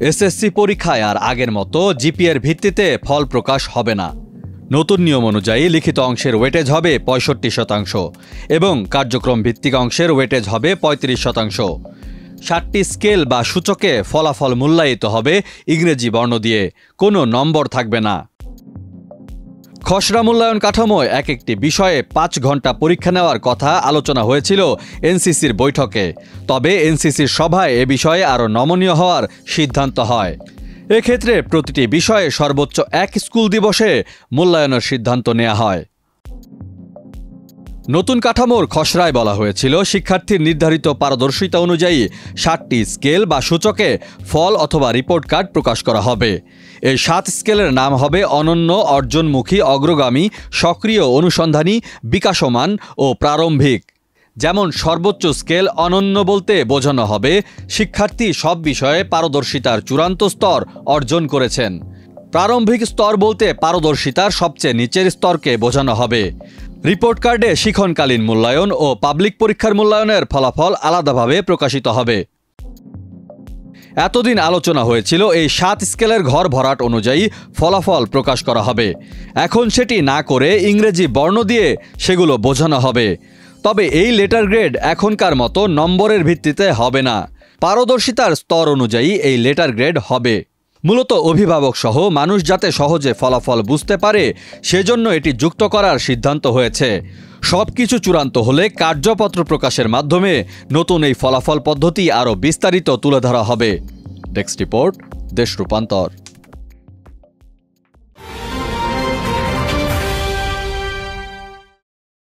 SSC পরীক্ষায় আর আগের মতো জিপিএর ভিত্তিতে ফল প্রকাশ হবে না। নতুন নিয়ম অনুযায়ী লিখিত অংশের ওয়েটেজ হবে পঁয়ষট্টি শতাংশ এবং কার্যক্রম ভিত্তিক অংশের ওয়েটেজ হবে পঁয়ত্রিশ শতাংশ। ষাটটি স্কেল বা সূচকে ফলাফল মূল্যায়িত হবে ইংরেজি বর্ণ দিয়ে। কোনো নম্বর থাকবে না। খসড়া মূল্যায়ন কাঠামোয় এক একটি বিষয়ে পাঁচ ঘণ্টা পরীক্ষা নেওয়ার কথা আলোচনা হয়েছিল এনসিসির বৈঠকে। তবে এনসিসির সভায় এ বিষয়ে আরও নমনীয় হওয়ার সিদ্ধান্ত হয়। এক্ষেত্রে প্রতিটি বিষয়ে সর্বোচ্চ এক স্কুল দিবসে মূল্যায়নের সিদ্ধান্ত নেওয়া হয়। নতুন কাঠামোর খসড়ায় বলা হয়েছিল, শিক্ষার্থীর নির্ধারিত পারদর্শিতা অনুযায়ী ষাটটি স্কেল বা সূচকে ফল অথবা রিপোর্ট কার্ড প্রকাশ করা হবে। এই সাত স্কেলের নাম হবে অনন্য, অর্জনমুখী, অগ্রগামী, সক্রিয়, অনুসন্ধানী, বিকাশমান ও প্রারম্ভিক। যেমন সর্বোচ্চ স্কেল অনন্য বলতে বোঝানো হবে, শিক্ষার্থী সব বিষয়ে পারদর্শিতার চূড়ান্ত স্তর অর্জন করেছেন। প্রারম্ভিক স্তর বলতে পারদর্শিতার সবচেয়ে নিচের স্তরকে বোঝানো হবে। রিপোর্ট কার্ডে শিখনকালীন মূল্যায়ন ও পাবলিক পরীক্ষার মূল্যায়নের ফলাফল আলাদাভাবে প্রকাশিত হবে। এতদিন আলোচনা হয়েছিল এই সাত স্কেলের ঘর ভরাট অনুযায়ী ফলাফল প্রকাশ করা হবে। এখন সেটি না করে ইংরেজি বর্ণ দিয়ে সেগুলো বোঝানো হবে। তবে এই লেটার গ্রেড এখনকার মতো নম্বরের ভিত্তিতে হবে না। পারদর্শিতার স্তর অনুযায়ী এই লেটার গ্রেড হবে। মূলত অভিভাবক সহ মানুষ যাতে সহজে ফলাফল বুঝতে পারে, সেজন্য এটি যুক্ত করার সিদ্ধান্ত হয়েছে। সব কিছু চূড়ান্ত হলে কার্যপত্র প্রকাশের মাধ্যমে নতুন এই ফলাফল পদ্ধতি আরও বিস্তারিত তুলে ধরা হবে। ডেস্ক রিপোর্ট দেশ রূপান্তর।